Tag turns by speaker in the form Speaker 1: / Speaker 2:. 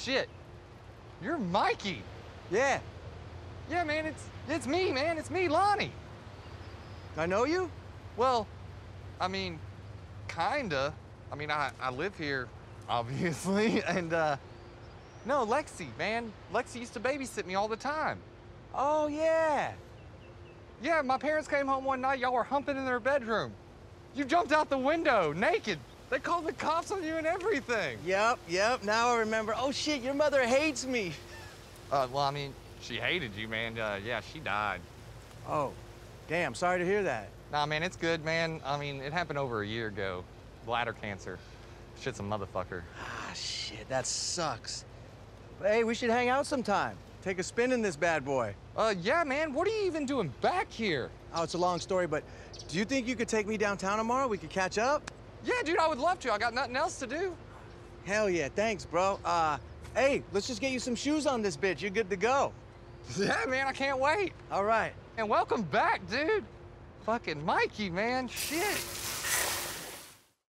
Speaker 1: shit. You're Mikey.
Speaker 2: Yeah.
Speaker 1: Yeah, man, it's it's me, man. It's me, Lonnie.
Speaker 2: I know you?
Speaker 1: Well, I mean, kinda. I mean, I, I live here, obviously, and uh, no, Lexi, man. Lexi used to babysit me all the time.
Speaker 2: Oh, yeah.
Speaker 1: Yeah, my parents came home one night. Y'all were humping in their bedroom. You jumped out the window naked. They called the cops on you and everything.
Speaker 2: Yep, yep. Now I remember. Oh, shit, your mother hates me.
Speaker 1: Uh, well, I mean, she hated you, man. Uh, yeah, she died.
Speaker 2: Oh, damn. Sorry to hear that.
Speaker 1: Nah, man, it's good, man. I mean, it happened over a year ago. Bladder cancer. Shit's a motherfucker.
Speaker 2: Ah, shit, that sucks. But hey, we should hang out sometime. Take a spin in this bad boy.
Speaker 1: Uh, yeah, man. What are you even doing back here?
Speaker 2: Oh, it's a long story, but do you think you could take me downtown tomorrow? We could catch up?
Speaker 1: Yeah, dude, I would love to. I got nothing else to do.
Speaker 2: Hell yeah, thanks, bro. Uh, hey, let's just get you some shoes on this bitch. You're good to go.
Speaker 1: Yeah, man, I can't wait.
Speaker 2: All right.
Speaker 1: And welcome back, dude. Fucking Mikey, man. Shit.